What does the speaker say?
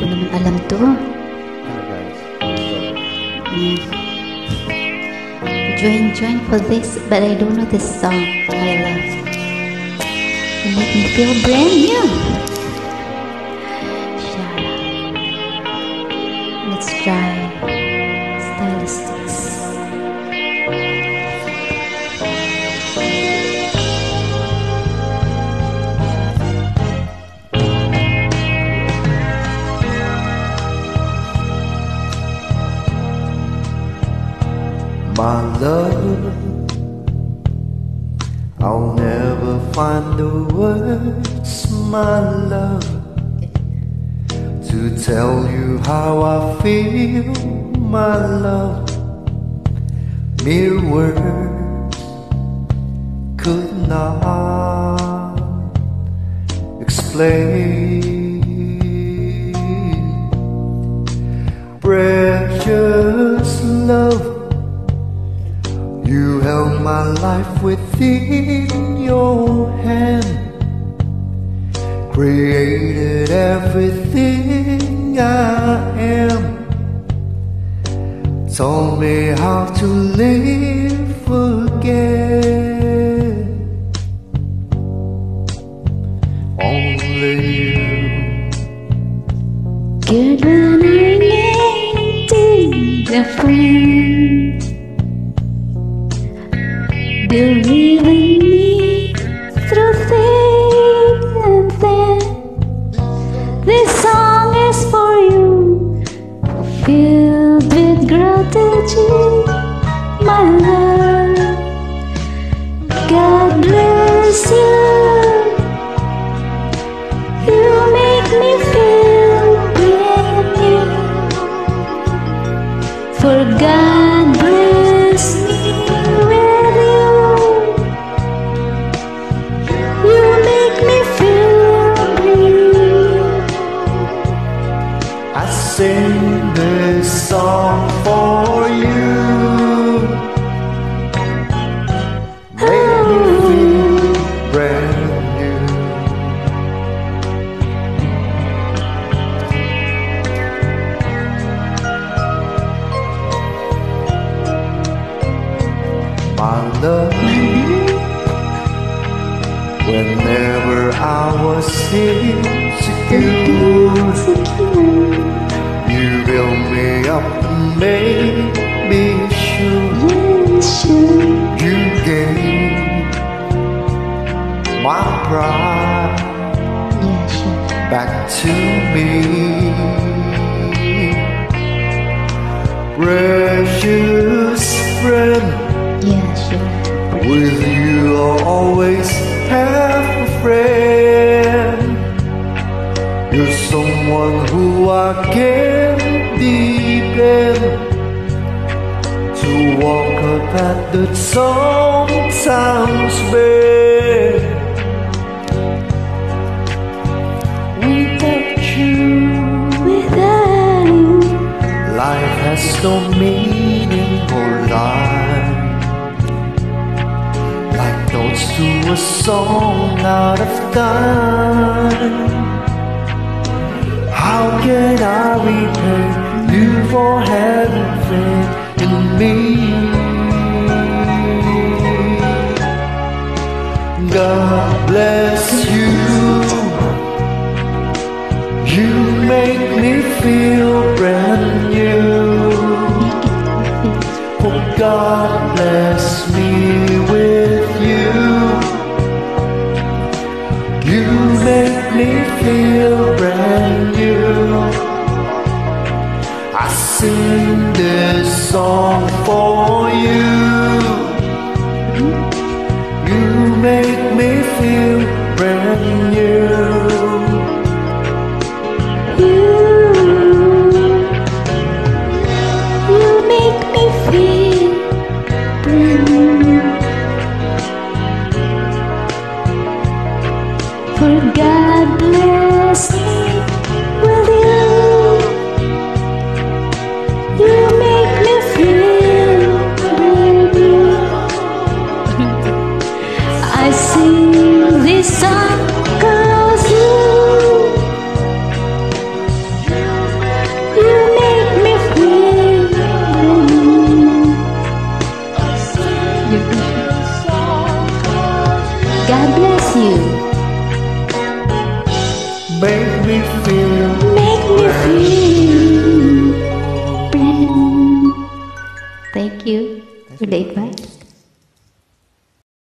ko naman alam to. Ano guys? Yeah. Join, join for this, but I don't know this song, my love. You make me feel brand new. Shut up. Let's try stylistics. Love, I'll never find the words, my love, to tell you how I feel, my love. Mere words could not explain. Precious love. Life within your hand, created everything I am, told me how to live again. Only you. Good when I need friend. Believe love, whenever I was insecure. You built me up and made me sure you gave my pride back to me. Precious with you I'll always have a friend. You're someone who I can depend to walk a path that sometimes bad. Without you, Without you, life has no meaning a song out of time. How can I repay you for having faith in me? God bless you. You make me feel feel brand new. I sing this song for you. You make me feel brand new. I sing this song you. You make me feel God bless you. Make me feel Make me feel Thank you. Good day, bye.